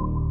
you.